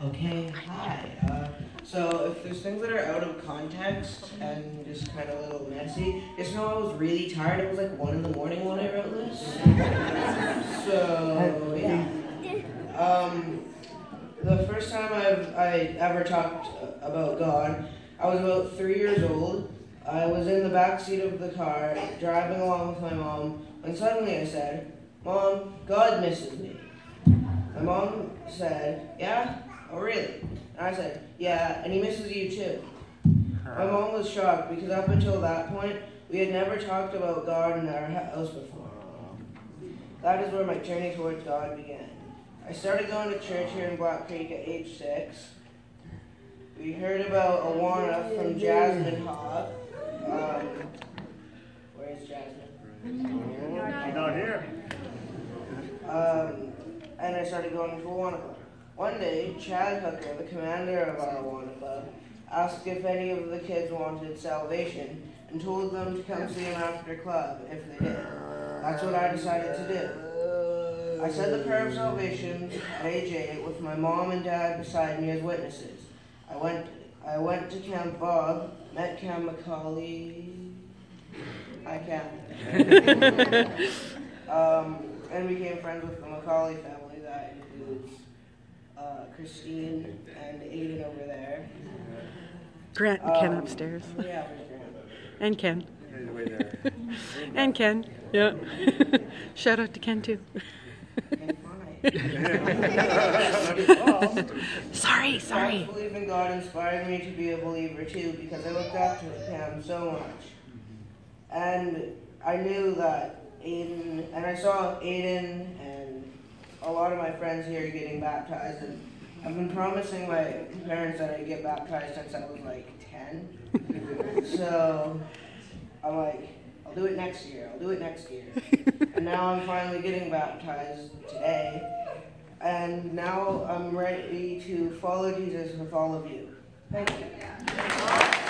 Okay, hi. Uh, so if there's things that are out of context and just kind of a little messy, just know I was really tired. It was like one in the morning when I wrote this. So yeah. Um, the first time I've I ever talked about God, I was about three years old. I was in the back seat of the car driving along with my mom when suddenly I said, "Mom, God misses me." My mom said, "Yeah." Oh, really? And I said, Yeah, and he misses you too. My mom was shocked because up until that point, we had never talked about God in our house before. That is where my journey towards God began. I started going to church here in Black Creek at age six. We heard about Awana from Jasmine Hogg. Um, where is Jasmine? She's not here. Um, and I started going to Awana. One day, Chad Hooker, the commander of our Awana Club, asked if any of the kids wanted salvation and told them to come see him after club if they did. That's what I decided to do. I said the prayer of salvation at age 8 with my mom and dad beside me as witnesses. I went I went to Camp Bob, met Cam McCauley. Hi Cam. um, and became friends with the McCauley family that includes uh, Christine and Aiden over there. Grant and Ken Um, upstairs. Yeah, Grant? And Ken. Right away there. And Ken. Yeah. Shout out to Ken too. And fine. Sorry, I sorry. believe in God inspired me to be a believer too because I looked up to him so much. And I knew that Aiden, and I saw Aiden and a lot of my friends here are getting baptized. And I've been promising my parents that I'd get baptized since I was like 10. so I'm like, I'll do it next year, I'll do it next year. and now I'm finally getting baptized today. And now I'm ready to follow Jesus with all of you. Thank you.